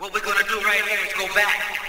What we're gonna do right here is go back.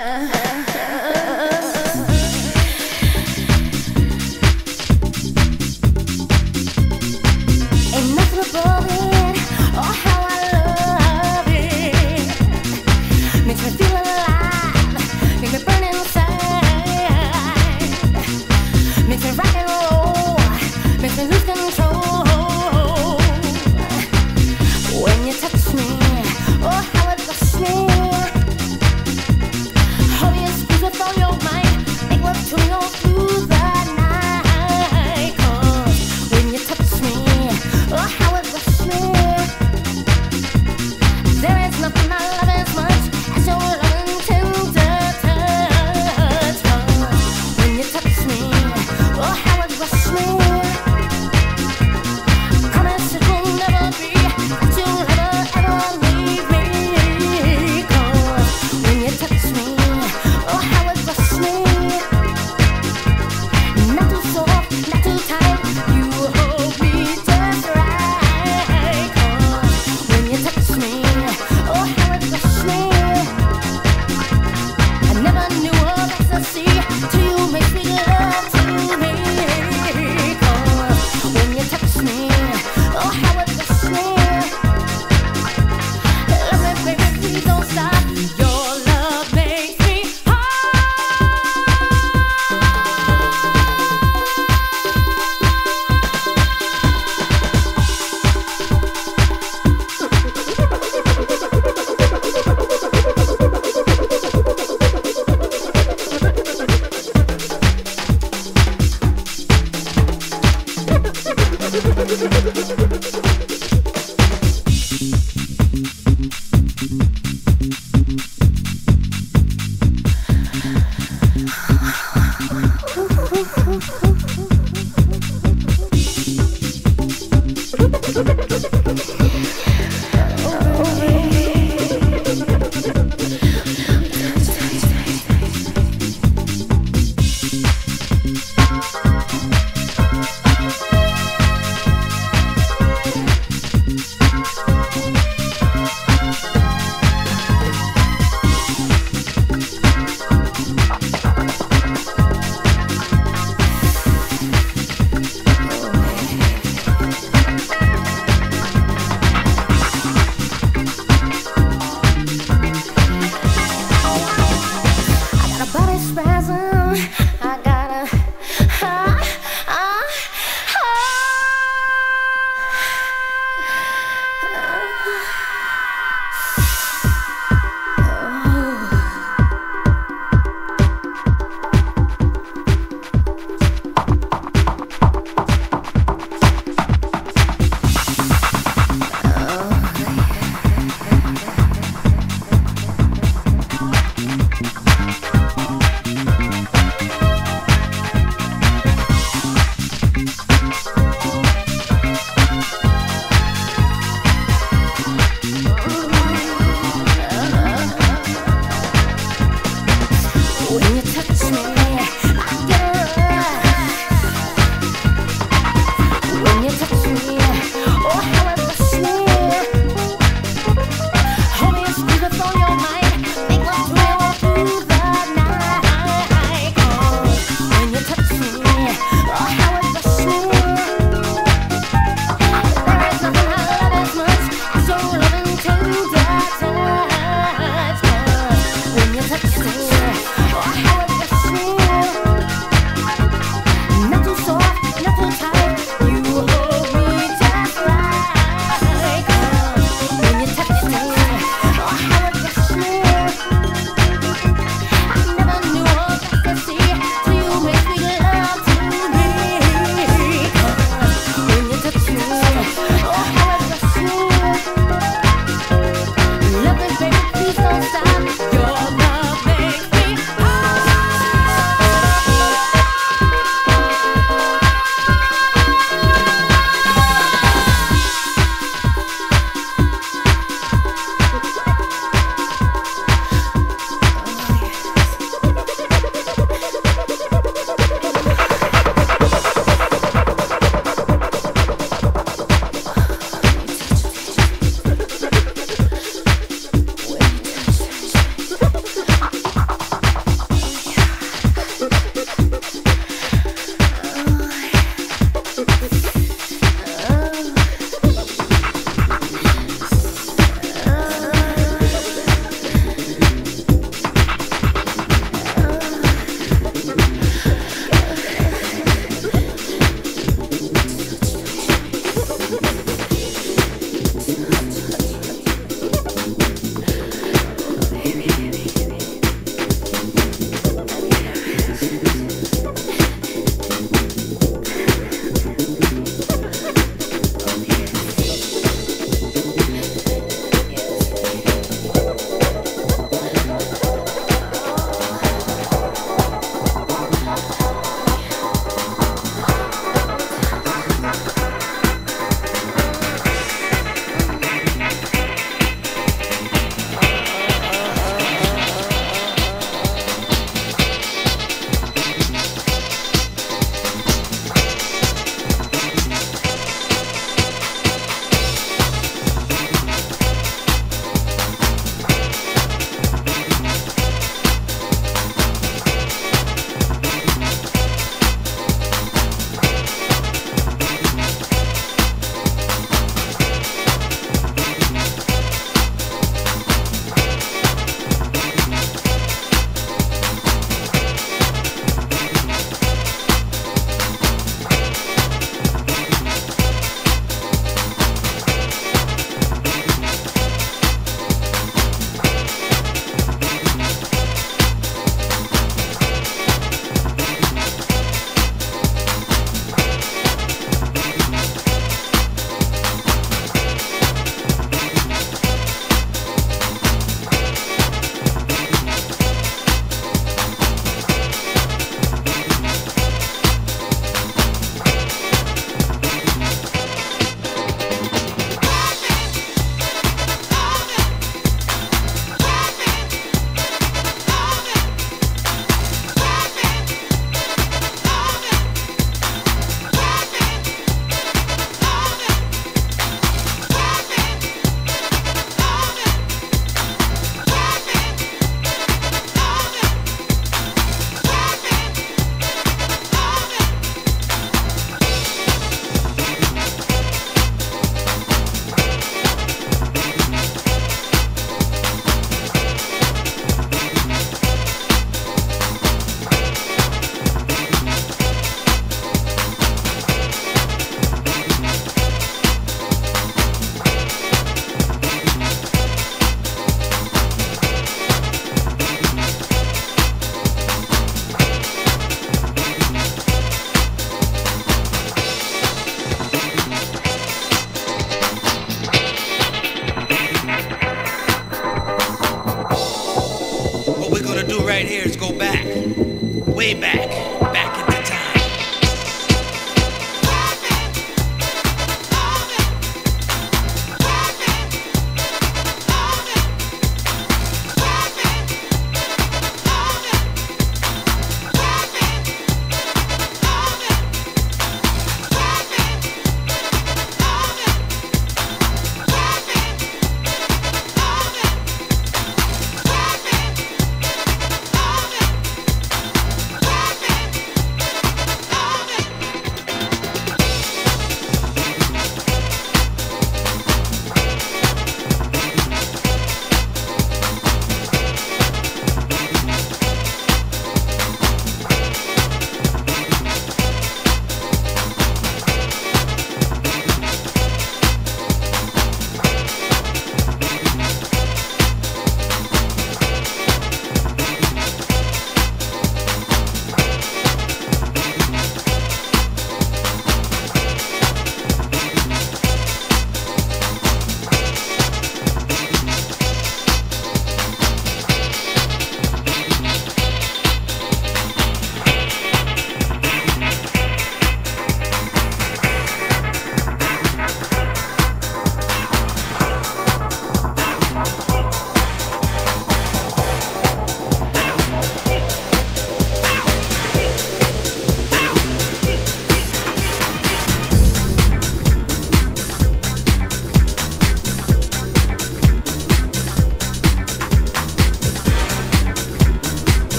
Rush.